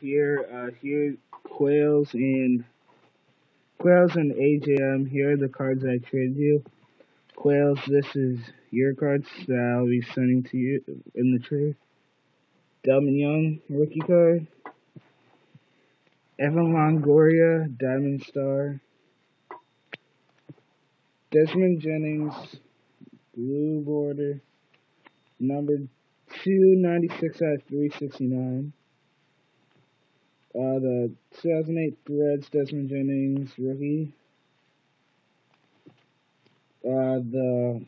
Here. Uh, here, Quiles and Quiles and AJM. Here are the cards I traded you. Quiles, this is your cards that I'll be sending to you in the trade. Delmon Young, rookie card. Evan Longoria, Diamond Star. Desmond Jennings, blue border. Number 296 out of 369. Uh, the 2008 Reds, Desmond Jennings, rookie. Uh, the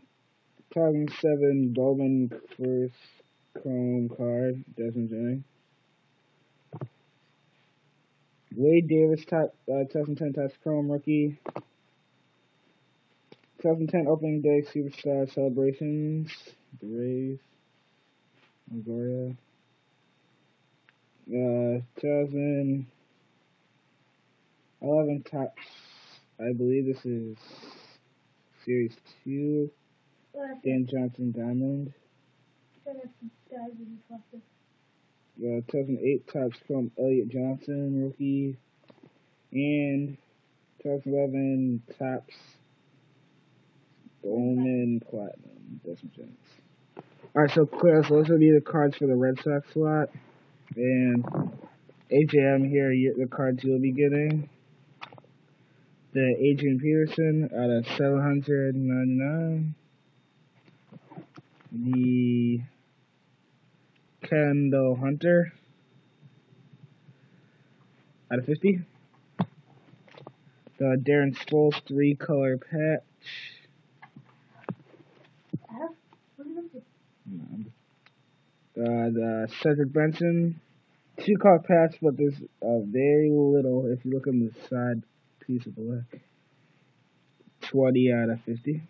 2007 Bowman first Chrome card, Desmond Jennings. Wade Davis, top, uh, 2010 Topps Chrome rookie. 2010 opening day Superstar celebrations, the Rays, Longoria uh, 2011 Topps. I believe this is Series 2. Dan Johnson Diamond. Uh, 2008 Topps from Elliot Johnson, rookie. And 2011 Topps Bowman Platinum. Desmond Jennings. Alright, so clear. So those will be the cards for the Red Sox slot. And AJM here, the cards you'll be getting. The Adrian Peterson out of 799. The Kendall Hunter out of 50. The Darren Sproles three color patch. Uh, the Cedric Benson two car patch, but there's uh, very little if you look on the side piece of the black. 20 out of 50.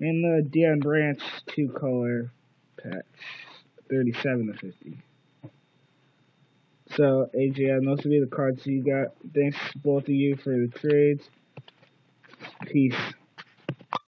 And the Deion Branch two color patch, 37 to 50. So, AJ, those will be the cards you got. Thanks both of you for the trades. Peace.